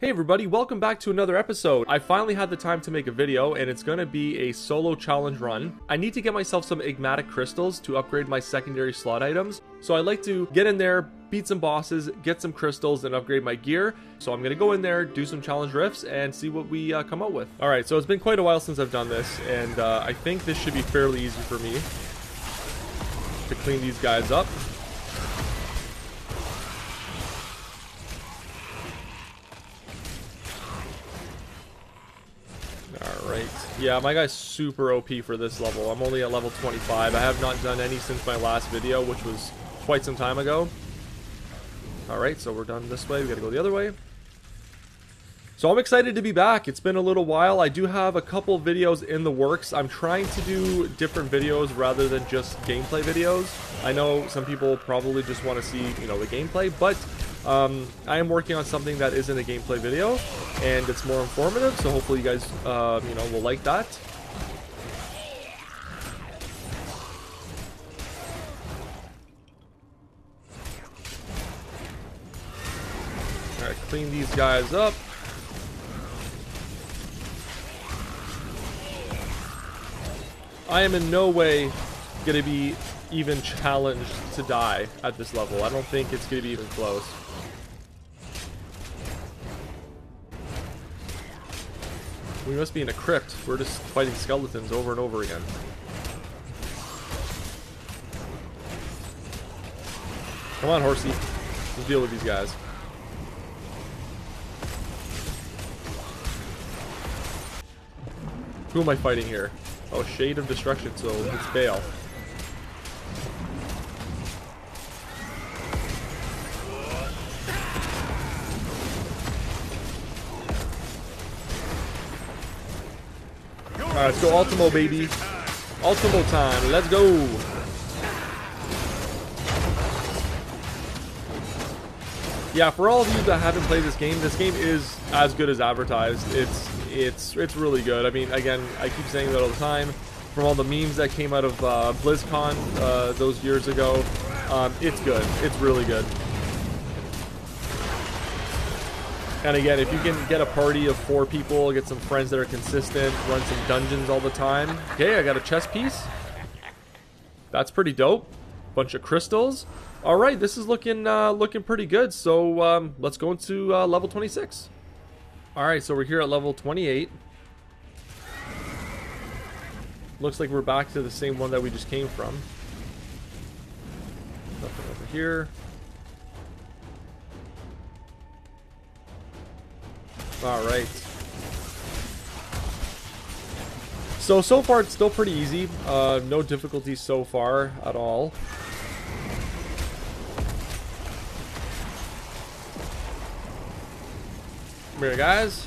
Hey everybody, welcome back to another episode. I finally had the time to make a video and it's gonna be a solo challenge run. I need to get myself some Igmatic crystals to upgrade my secondary slot items. So I like to get in there, beat some bosses, get some crystals and upgrade my gear. So I'm gonna go in there, do some challenge rifts and see what we uh, come up with. Alright, so it's been quite a while since I've done this and uh, I think this should be fairly easy for me to clean these guys up. Yeah, my guy's super OP for this level. I'm only at level 25. I have not done any since my last video, which was quite some time ago. Alright, so we're done this way. We gotta go the other way. So I'm excited to be back. It's been a little while. I do have a couple videos in the works. I'm trying to do different videos rather than just gameplay videos. I know some people probably just want to see, you know, the gameplay, but um, I am working on something that isn't a gameplay video, and it's more informative, so hopefully you guys, uh, you know, will like that. Alright, clean these guys up. I am in no way going to be even challenged to die at this level. I don't think it's going to be even close. We must be in a crypt. We're just fighting skeletons over and over again. Come on, horsey. Let's deal with these guys. Who am I fighting here? Oh, Shade of Destruction, so it's Baal. Alright, let's go Ultimo, baby. Ultimo time. Let's go. Yeah, for all of you that haven't played this game, this game is as good as advertised. It's it's it's really good. I mean, again, I keep saying that all the time. From all the memes that came out of uh, BlizzCon uh, those years ago, um, it's good. It's really good. And again, if you can get a party of four people, get some friends that are consistent, run some dungeons all the time. Okay, I got a chess piece. That's pretty dope. Bunch of crystals. All right, this is looking uh, looking pretty good. So um, let's go into uh, level 26. All right, so we're here at level 28. Looks like we're back to the same one that we just came from. Nothing over here. Alright. So, so far it's still pretty easy. Uh, no difficulties so far at all. Come here, guys.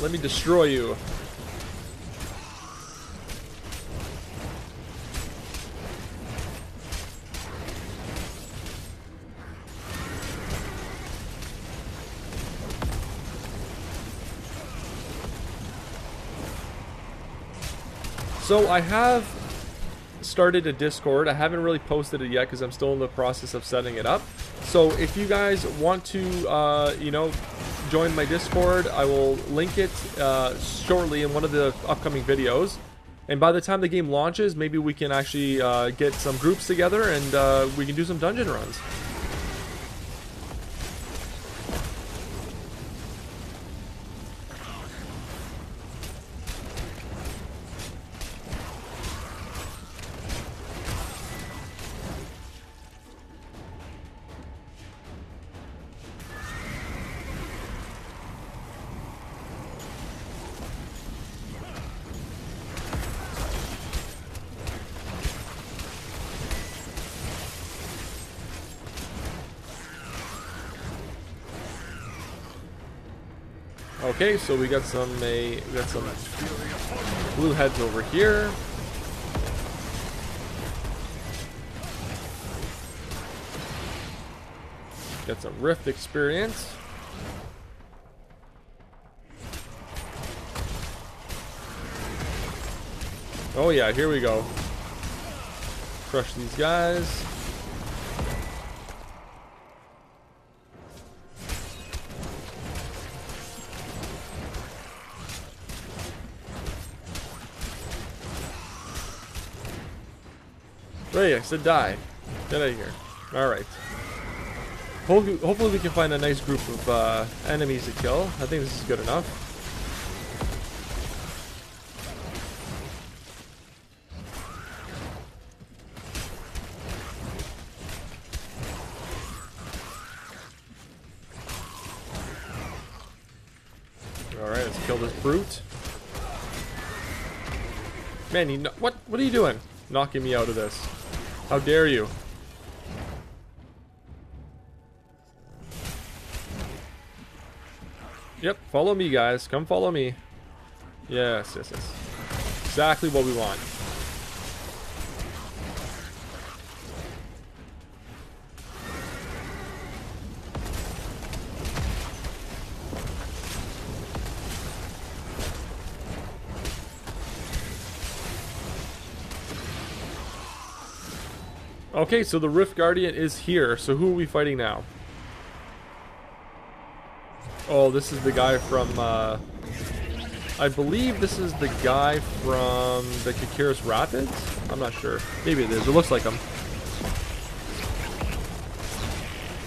Let me destroy you. So I have started a Discord. I haven't really posted it yet because I'm still in the process of setting it up. So if you guys want to, uh, you know, join my Discord, I will link it uh, shortly in one of the upcoming videos. And by the time the game launches, maybe we can actually uh, get some groups together and uh, we can do some dungeon runs. Okay, so we got some a we got some blue heads over here. Got some rift experience. Oh yeah, here we go. Crush these guys. I said die. Get out of here. Alright. Hopefully we can find a nice group of uh, enemies to kill. I think this is good enough. Alright, let's kill this brute. Man, you know, what what are you doing? Knocking me out of this. How dare you? Yep, follow me guys. Come follow me. Yes, yes, yes. Exactly what we want. Okay, so the Rift Guardian is here. So who are we fighting now? Oh, this is the guy from, uh, I believe this is the guy from the Kakiris Rapids? I'm not sure. Maybe it is. It looks like him.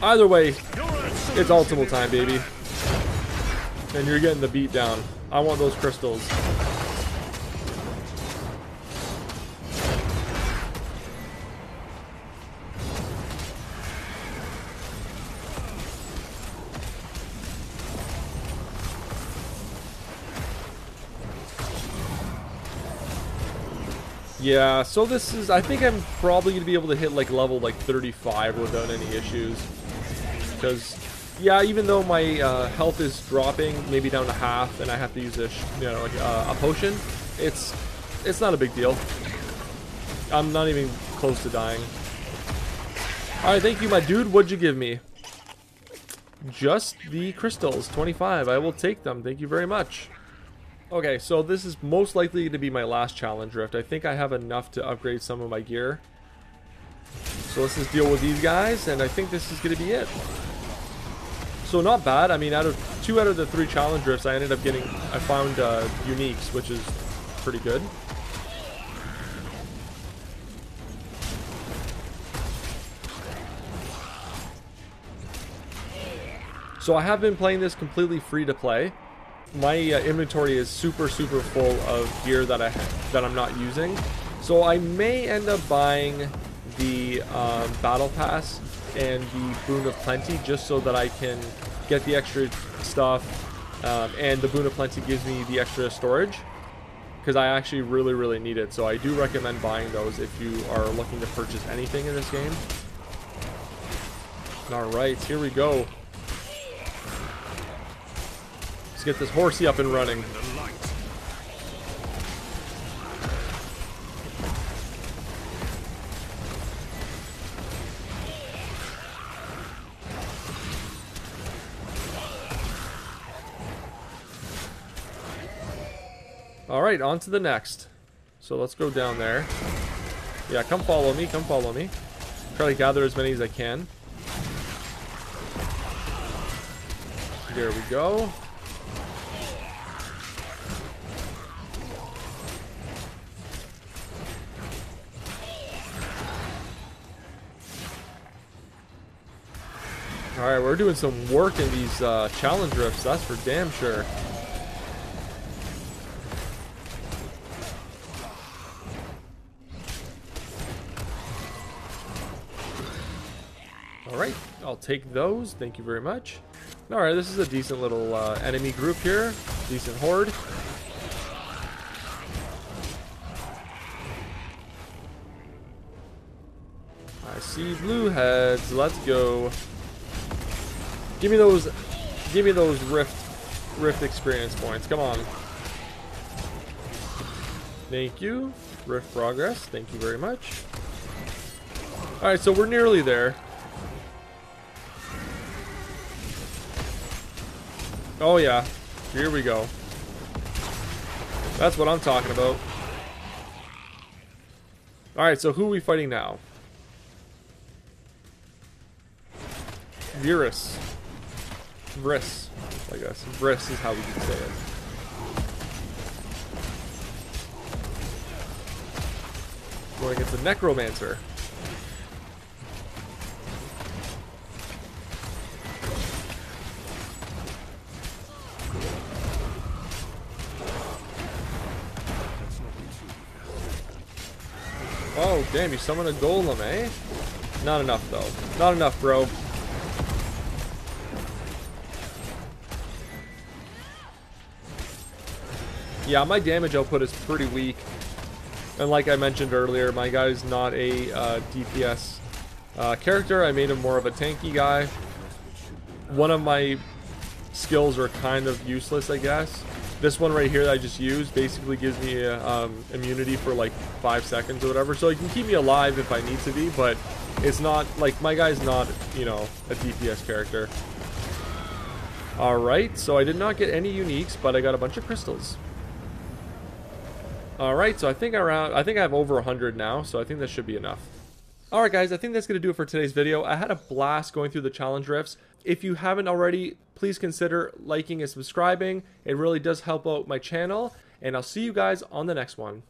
Either way, it's ultimate time, baby. And you're getting the beat down. I want those crystals. Yeah, so this is, I think I'm probably going to be able to hit like level like 35 without any issues. Because, yeah, even though my uh, health is dropping maybe down to half and I have to use a, you know, like, uh, a potion, it's, it's not a big deal. I'm not even close to dying. Alright, thank you, my dude. What'd you give me? Just the crystals, 25. I will take them. Thank you very much. Okay, so this is most likely to be my last challenge rift. I think I have enough to upgrade some of my gear. So let's just deal with these guys, and I think this is going to be it. So not bad. I mean, out of two out of the three challenge rifts, I ended up getting, I found uh, uniques, which is pretty good. So I have been playing this completely free to play my uh, inventory is super super full of gear that I that I'm not using. So I may end up buying the um, battle pass and the boon of plenty just so that I can get the extra stuff um, and the boon of plenty gives me the extra storage because I actually really really need it. So I do recommend buying those if you are looking to purchase anything in this game. Alright here we go Let's get this horsey up and running. Alright, on to the next. So let's go down there. Yeah, come follow me, come follow me. Try to gather as many as I can. There we go. Alright, we're doing some work in these uh, challenge rifts, that's for damn sure. Alright, I'll take those. Thank you very much. Alright, this is a decent little uh, enemy group here. Decent horde. I see blue heads. Let's go. Give me those, give me those rift, rift experience points. Come on. Thank you. Rift progress. Thank you very much. All right, so we're nearly there. Oh yeah, here we go. That's what I'm talking about. Alright, so who are we fighting now? Virus. Vriss, I guess. Vriss is how we can say it. Going against the Necromancer. Oh, damn, you summoned a golem, eh? Not enough, though. Not enough, bro. Yeah, my damage output is pretty weak. And like I mentioned earlier, my guy's not a uh, DPS uh, character. I made him more of a tanky guy. One of my skills are kind of useless, I guess. This one right here that I just used basically gives me uh, um, immunity for like five seconds or whatever. So it can keep me alive if I need to be, but it's not, like, my guy's not, you know, a DPS character. Alright, so I did not get any uniques, but I got a bunch of crystals. Alright, so I think around, I think I have over 100 now, so I think that should be enough. Alright guys, I think that's going to do it for today's video. I had a blast going through the challenge rifts. If you haven't already, please consider liking and subscribing. It really does help out my channel, and I'll see you guys on the next one.